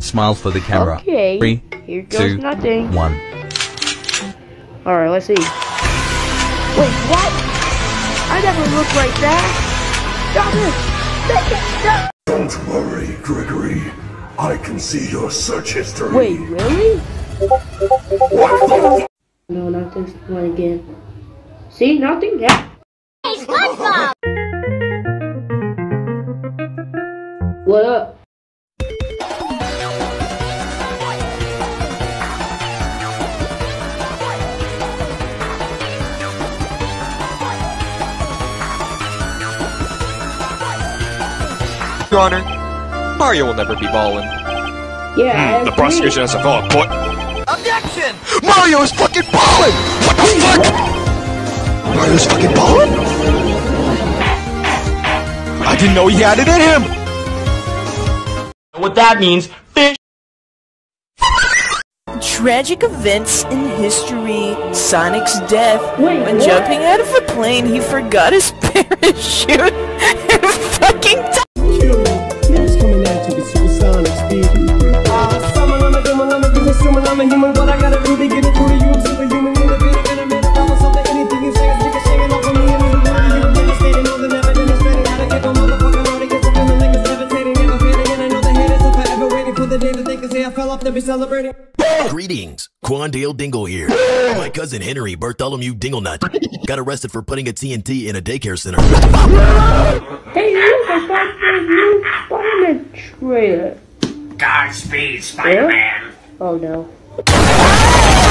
Smile for the camera. Okay. Three, Here goes two, nothing. one. Alright, let's see. Wait, what? I never looked like that. Stop it! Stop it! Stop! Don't worry, Gregory. I can see your search history. Wait, really? What the No, not this one again. See, nothing happened. What up? Your Honor, Mario will never be ballin'. Yeah, I Hmm, the prosecution has a valid point. Objection! Mario is fucking ballin'! What the fuck? Mario's fucking ballin'? I didn't know he had it in him! What that means, fish. Tragic events in history. Sonic's death. Wait, when what? jumping out of a plane, he forgot his parachute I'm a human, but I gotta do to get it through to you. I'm superhuman, innovative, and a minute, I'm something, anything you say, is nigga shaking off of me, and it's a you devastating, more than ever demonstrating how to get my motherfucking audience, I'm feeling like it's levitating, never fading, and I know the haters are forever waiting for the day that they can say I fell off to be celebrating. Greetings, Quandale Dingle here. My cousin Henry Bartholomew Dinglenut got arrested for putting a TNT in a daycare center. Hey, look, I found the new Spider-Man trailer. Godspeed, Spider-Man. Oh no. Ah!